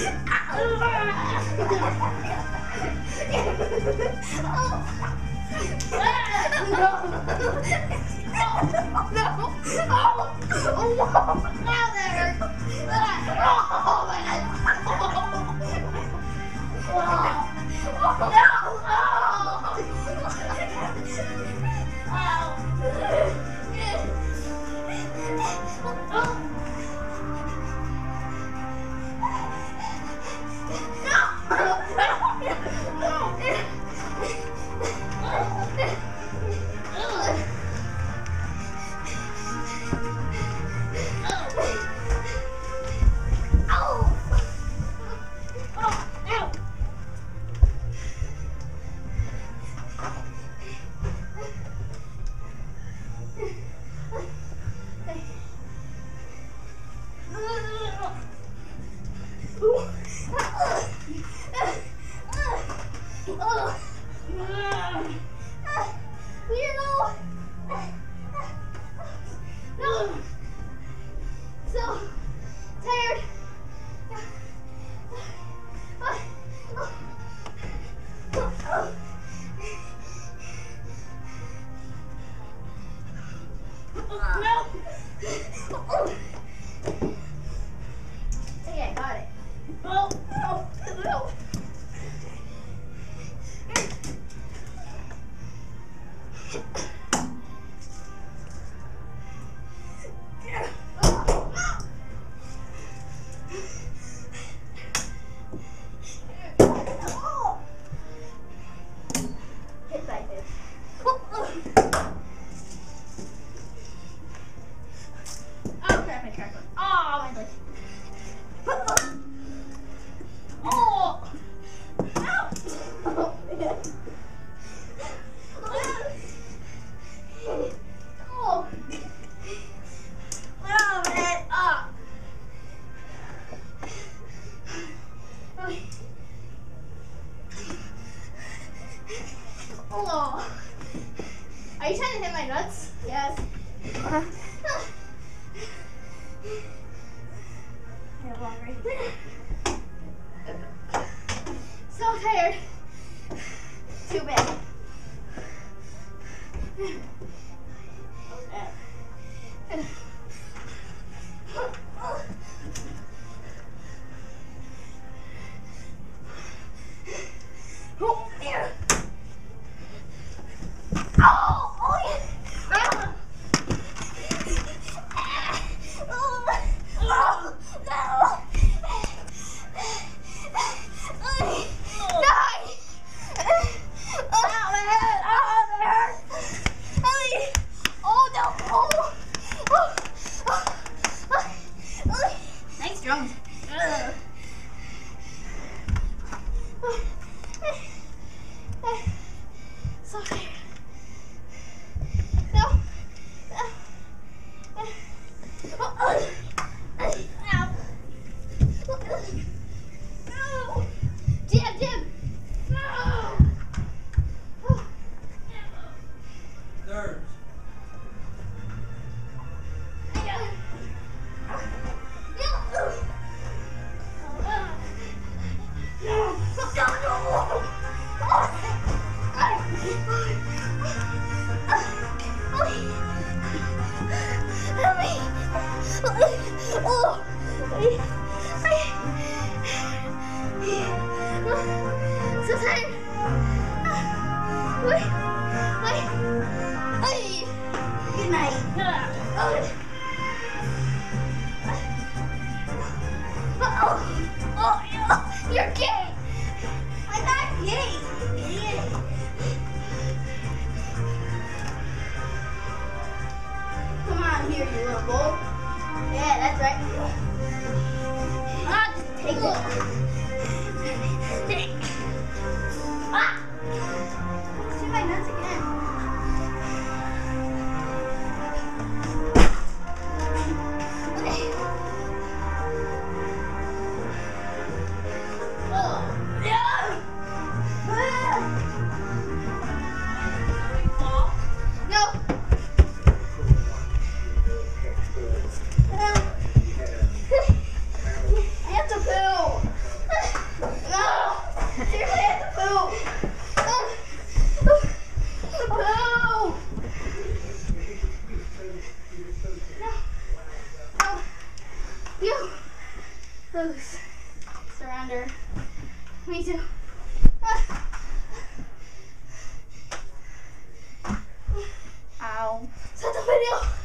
Oh, no. Oh! So tired. Too bad. right? Ah, take it. goes surrender. Me too. Ow. Stop the video!